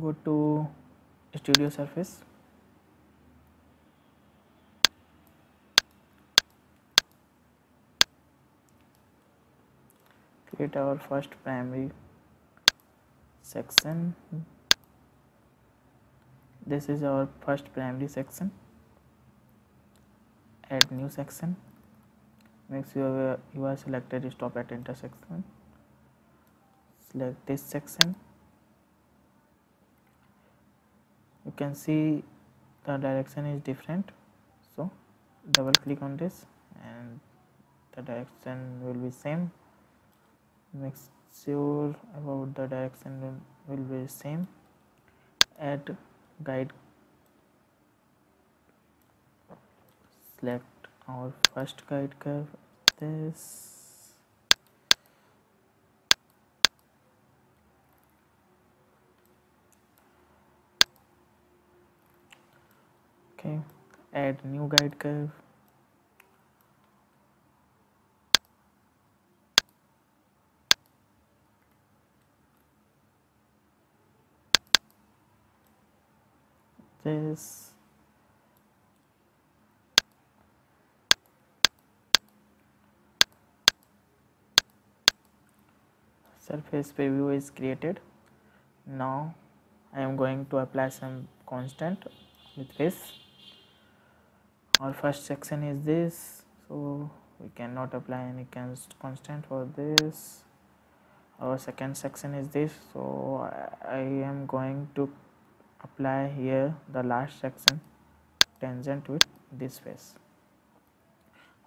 go to studio surface. Create our first primary section. This is our first primary section. Add new section. Make sure you are selected stop at intersection. Select this section you can see the direction is different. So double click on this and the direction will be same. Make sure about the direction will be same. Add guide. Select our first guide curve. This okay. Add new guide curve. This. Surface preview is created. Now I am going to apply some constant with this our first section is this. So we cannot apply any constant for this. Our second section is this. So I am going to apply here the last section tangent with this face.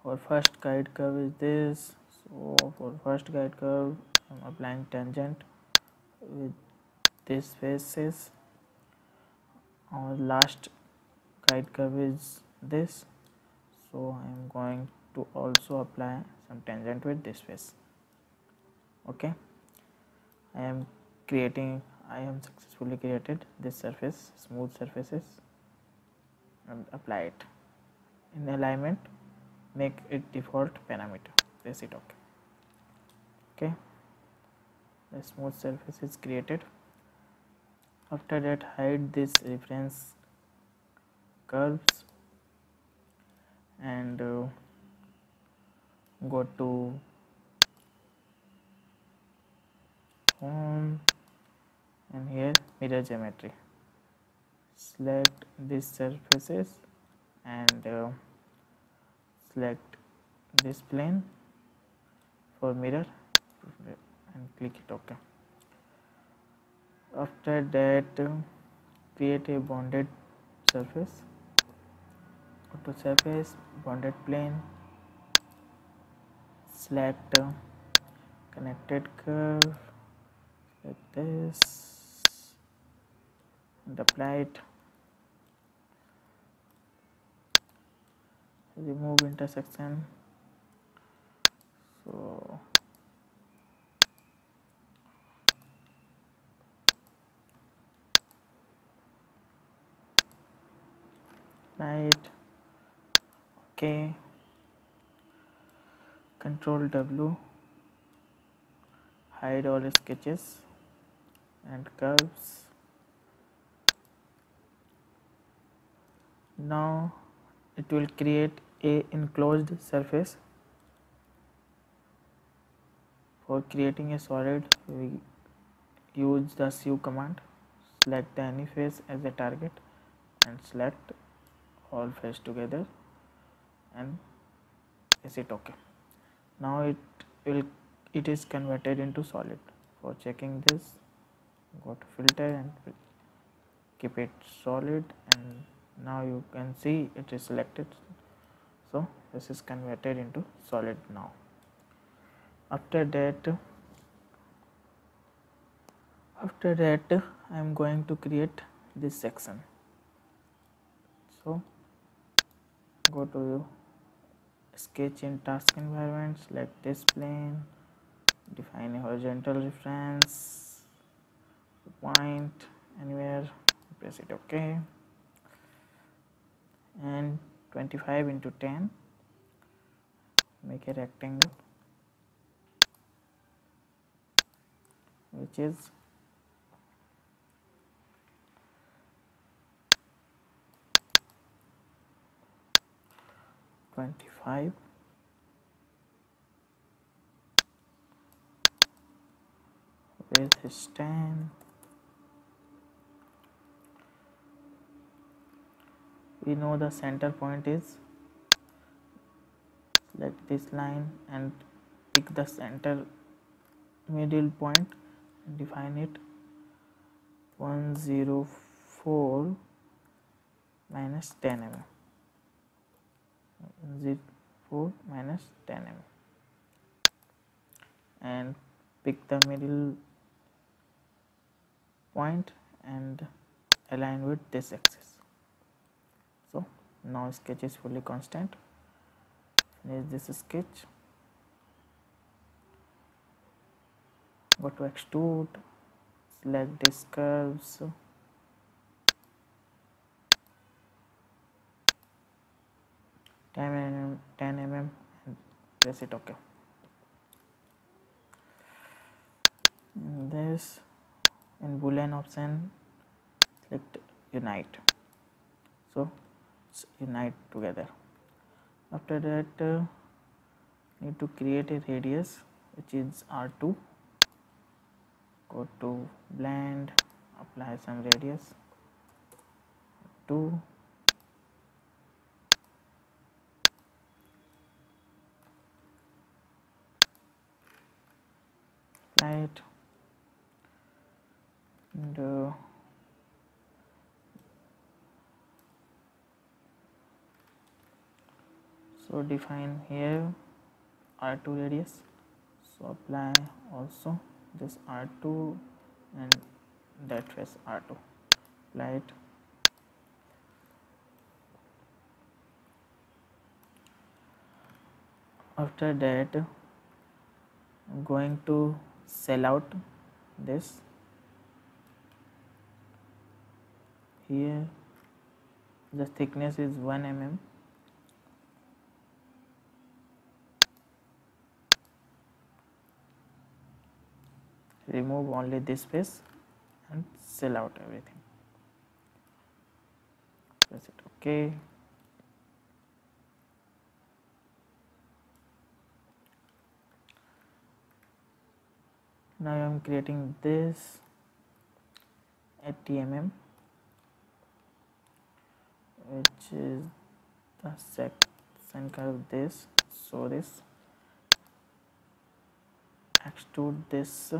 Our first guide curve is this. So for first guide curve I'm applying tangent with this faces. Our last guide curve is this. So I am going to also apply some tangent with this face. Okay? I am creating I am successfully created this surface smooth surfaces and apply it. In alignment make it default parameter. Press it ok okay? The smooth surface is created. After that hide this reference curves and uh, go to home. And here mirror geometry. Select these surfaces and uh, select this plane for mirror and click it ok after that uh, create a bounded surface surface bounded plane select connected curve like this and apply it. Remove intersection. So right okay control w. Hide all sketches and curves. Now it will create a enclosed surface. For creating a solid we use the sew command. Select any face as a target and select all face together and is it okay? Now it will it is converted into solid. For checking this go to filter and keep it solid and now you can see it is selected. So this is converted into solid now. After that after that I am going to create this section. So go to sketch in task environment select this plane define a horizontal reference point anywhere press it ok. And 25 into 10 make a rectangle which is 25 width is 10 we know the center point is select this line and pick the center middle point and define it. 104 minus 10 mm 04 minus 10 mm and pick the middle point and align with this axis. So now sketch is fully constant. Finish this sketch. Go to extrude select these curves 10 mm 10 and press it ok and this in boolean option select unite. So unite together. After that uh, need to create a radius which is r2 go to blend apply some radius. 2 light and uh, so define here r2 radius. So apply also this r2 and that was r2 apply it. After that I'm going to shell out this here. The thickness is 1 mm. Remove only this space and shell out everything. Press it. Ok now I am creating this at TMM which is the section curve this so this extrude this.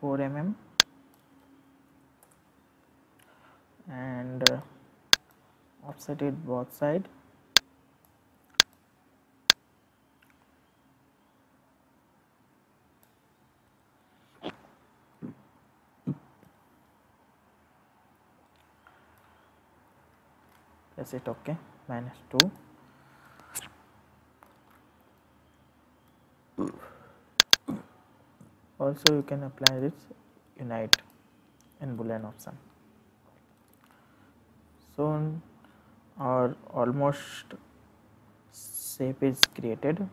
4 mm and uh, offset it both side press it ok minus 2 also you can apply this unite in boolean option. So our almost shape is created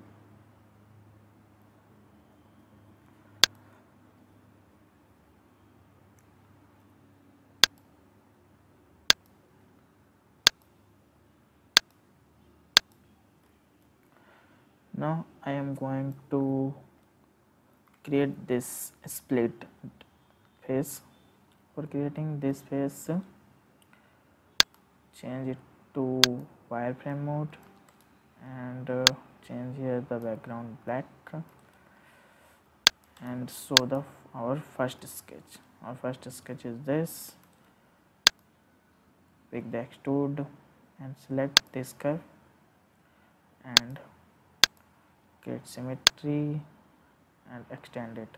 now I am going to create this split face. For creating this face change it to wireframe mode and uh, change here the background black and so the our first sketch. Our first sketch is this. Pick the extrude and select this curve and create symmetry and extend it.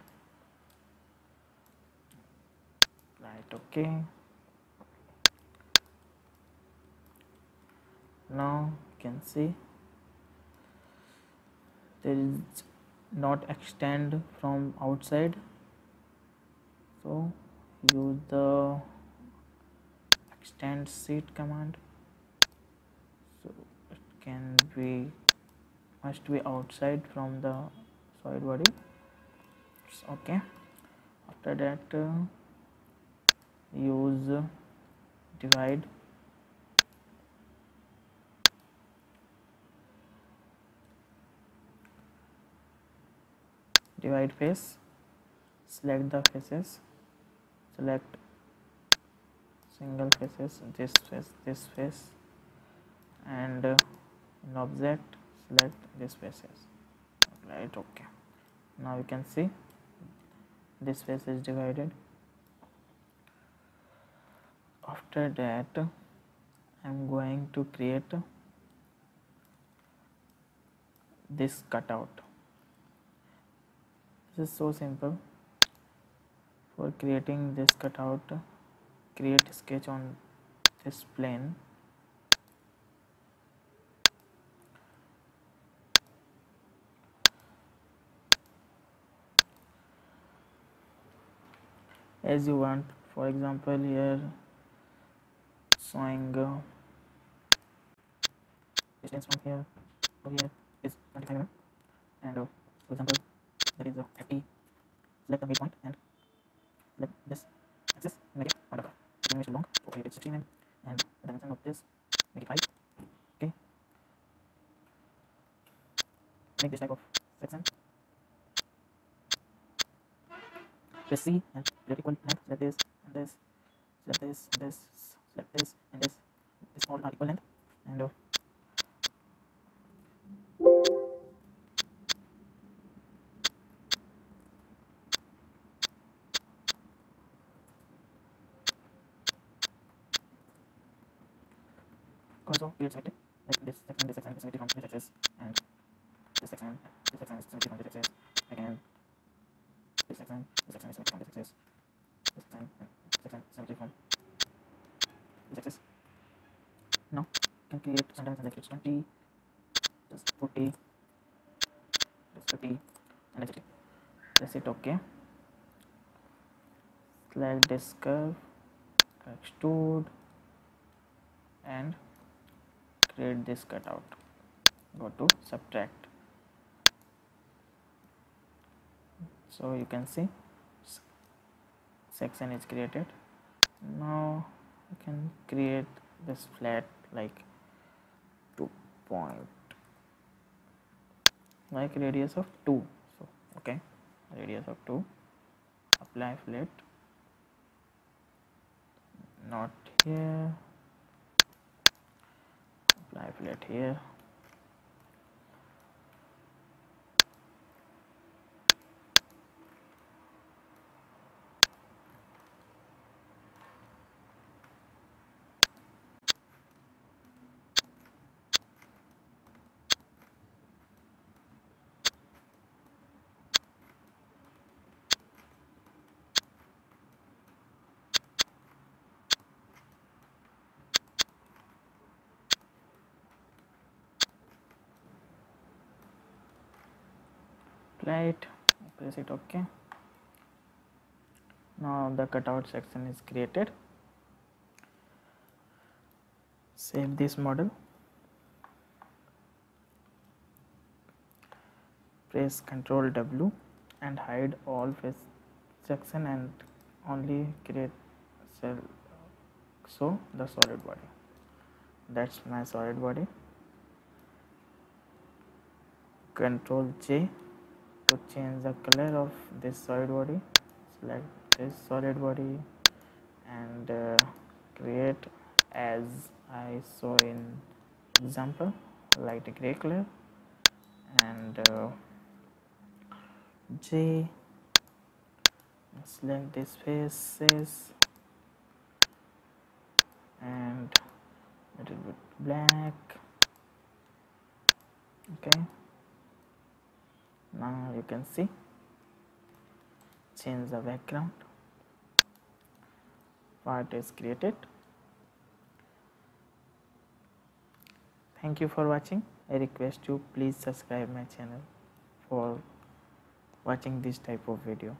Right okay. Now you can see there is not extend from outside. So use the extend sheet command. So it can be must be outside from the solid body. It's okay. After that uh, use uh, divide. Divide face. Select the faces. Select single faces this face this face and uh, an object select this faces right okay. Now you can see this face is divided. After that I'm going to create this cutout. This is so simple. For creating this cutout create sketch on this plane as you want. For example here showing uh, distance from here to here is 25 mm and uh, for example there is a 50 select the midpoint and let this axis make it on the long okay it's 16 mm and the dimension of this make it 5 okay? Make this type of section press C and let equal length select this and this select this and this select this and this this are equal length and uh, console create selected like this section this section is selected from this axis and this section this section is selected from this axis again this axis now can create sometimes it's 20 just 40 just 30 and that's it that's it okay select this curve extrude and create this cutout. Go to subtract so you can see section is created. Now you can create this flat like two point like radius of 2 so okay radius of 2 apply flat. Not here. Apply flat here right. Press it ok now the cutout section is created. Save this model. Press ctrl w and hide all face section and only create cell so the solid body. That's my solid body. Control j to change the color of this solid body. Select this solid body and uh, create as I saw in example light gray color and uh, J. Select this faces and little bit black. Okay now you can see. Change the background. Part is created. Thank you for watching. I request you please subscribe my channel for watching this type of video